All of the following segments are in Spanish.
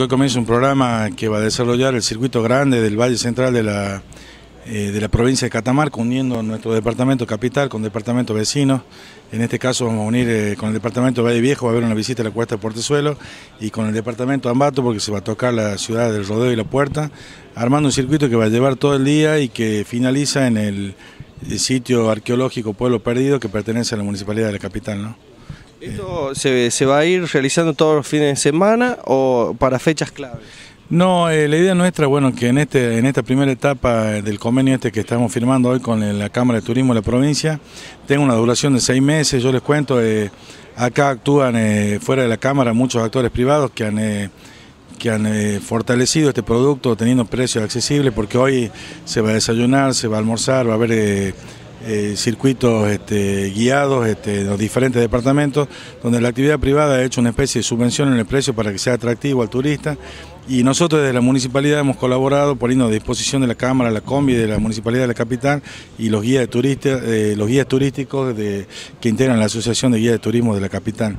Hoy comienza un programa que va a desarrollar el circuito grande del Valle Central de la, eh, de la provincia de Catamarca, uniendo nuestro departamento capital con departamento vecino. En este caso vamos a unir eh, con el departamento Valle Viejo, va a haber una visita a la cuesta de Portezuelo, y con el departamento Ambato, porque se va a tocar la ciudad del Rodeo y la Puerta, armando un circuito que va a llevar todo el día y que finaliza en el, el sitio arqueológico Pueblo Perdido que pertenece a la municipalidad de la capital. ¿no? ¿Esto se, se, va a ir realizando todos los fines de semana o para fechas claves? No, eh, la idea nuestra, bueno, que en este en esta primera etapa del convenio este que estamos firmando hoy con la Cámara de Turismo de la provincia, tenga una duración de seis meses. Yo les cuento, eh, acá actúan eh, fuera de la Cámara muchos actores privados que han que han fortalecido este producto teniendo precios accesibles, porque hoy se va a desayunar, se va a almorzar, va a haber eh, circuitos este, guiados este, en los diferentes departamentos, donde la actividad privada ha hecho una especie de subvención en el precio para que sea atractivo al turista. Y nosotros desde la municipalidad hemos colaborado poniendo a disposición de la Cámara, la Combi de la Municipalidad de la Capital y los guías, de turistas, eh, los guías turísticos de, que integran la Asociación de Guías de Turismo de la Capital.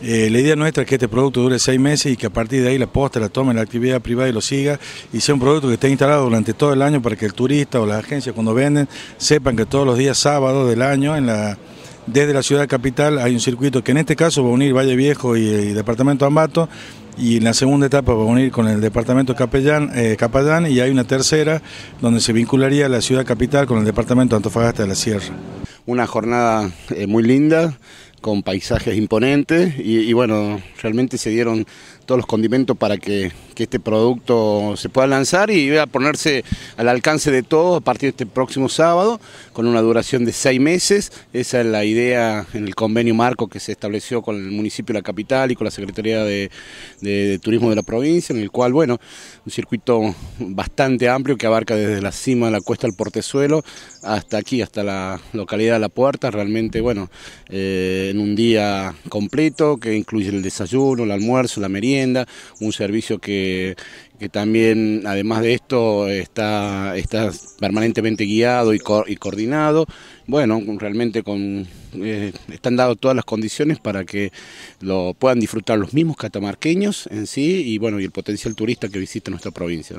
Eh, la idea nuestra es que este producto dure seis meses y que a partir de ahí la posta la tome la actividad privada y lo siga y sea un producto que esté instalado durante todo el año para que el turista o las agencias cuando venden sepan que todos los días sábados del año desde la ciudad capital hay un circuito que en este caso va a unir Valle Viejo y, y Departamento Ambato y en la segunda etapa va a unir con el departamento Capellán, eh, Capellán y hay una tercera donde se vincularía la ciudad capital con el departamento Antofagasta de la Sierra. Una jornada eh, muy linda, con paisajes imponentes y, bueno, realmente se dieron todos los condimentos para que, que, este producto se pueda lanzar y va a ponerse al alcance de todos a partir de este próximo sábado con una duración de seis meses. Esa es la idea en el convenio marco que se estableció con el municipio de la capital y con la Secretaría de, de, Turismo de la provincia, en el cual, bueno, un circuito bastante amplio que abarca desde la cima de la cuesta del Portezuelo hasta aquí, hasta la localidad de La Puerta, realmente, bueno, eh, en un día completo que incluye el desayuno, el almuerzo, la merienda, un servicio que, que también, además de esto, está, está permanentemente guiado y, co y coordinado. Bueno, realmente con, eh, están dadas todas las condiciones para que lo puedan disfrutar los mismos catamarqueños en sí y, bueno, y el potencial turista que visita nuestra provincia.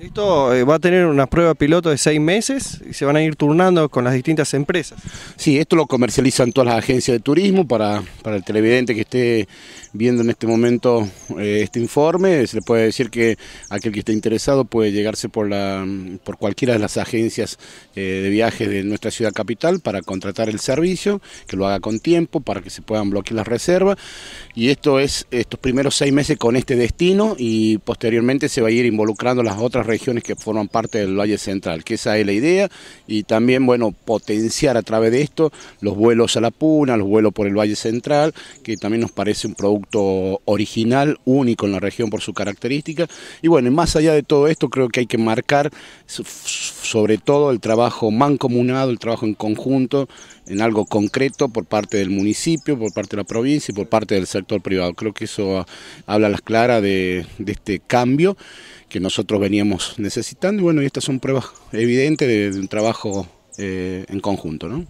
Esto eh, va a tener una prueba piloto de seis meses y se van a ir turnando con las distintas empresas. Sí, esto lo comercializan todas las agencias de turismo para, para el televidente que esté viendo en este momento eh, este informe. Se le puede decir que aquel que esté interesado puede llegarse por, la, por cualquiera de las agencias eh, de viajes de nuestra ciudad capital para contratar el servicio, que lo haga con tiempo para que se puedan bloquear las reservas. Y esto es estos primeros seis meses con este destino y posteriormente se va a ir involucrando las otras regiones que forman parte del Valle Central, que esa es la idea, y también, bueno, potenciar a través de esto los vuelos a la Puna, los vuelos por el Valle Central, que también nos parece un producto original, único en la región por su característica, y bueno, más allá de todo esto, creo que hay que marcar sobre todo el trabajo mancomunado, el trabajo en conjunto, en algo concreto por parte del municipio, por parte de la provincia y por parte del sector privado. Creo que eso habla a las claras de, de este cambio que nosotros veníamos necesitando y bueno, y estas son pruebas evidentes de, un trabajo eh, en conjunto. ¿no?